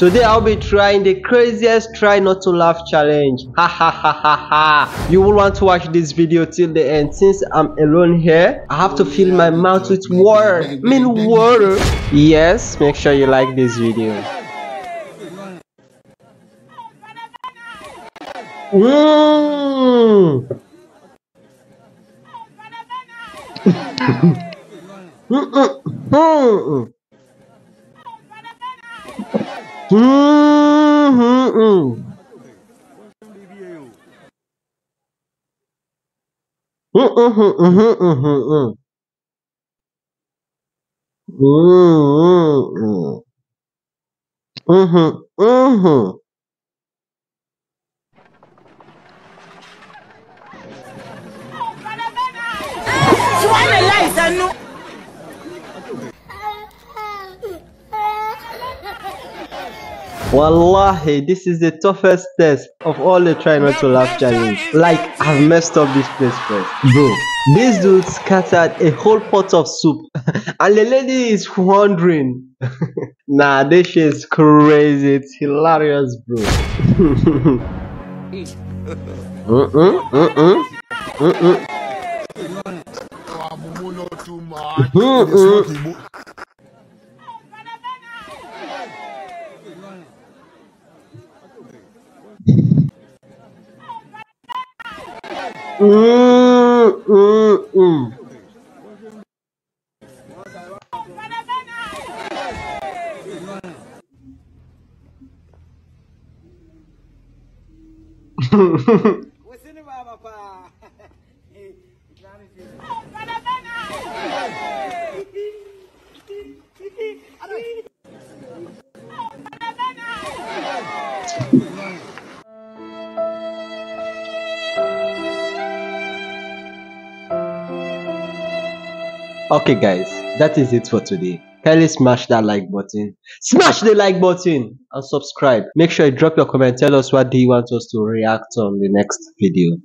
Today I'll be trying the craziest try not to laugh challenge. Ha ha ha ha ha. You will want to watch this video till the end. Since I'm alone here, I have to fill my mouth with water. I mean water. Yes, make sure you like this video. Mm-mm. Hmm, hmm, hmm. Swallow I know. Wallahi, this is the toughest test of all the try not to laugh challenge. Like, I've messed up this place first. Bro, this dude scattered a whole pot of soup and the lady is wondering. nah, this shit is crazy. It's hilarious, bro. Mm, mm, 음, 음, 음. Okay, guys, that is it for today. Kindly smash that like button, smash the like button, and subscribe. Make sure you drop your comment. Tell us what do you want us to react on the next video.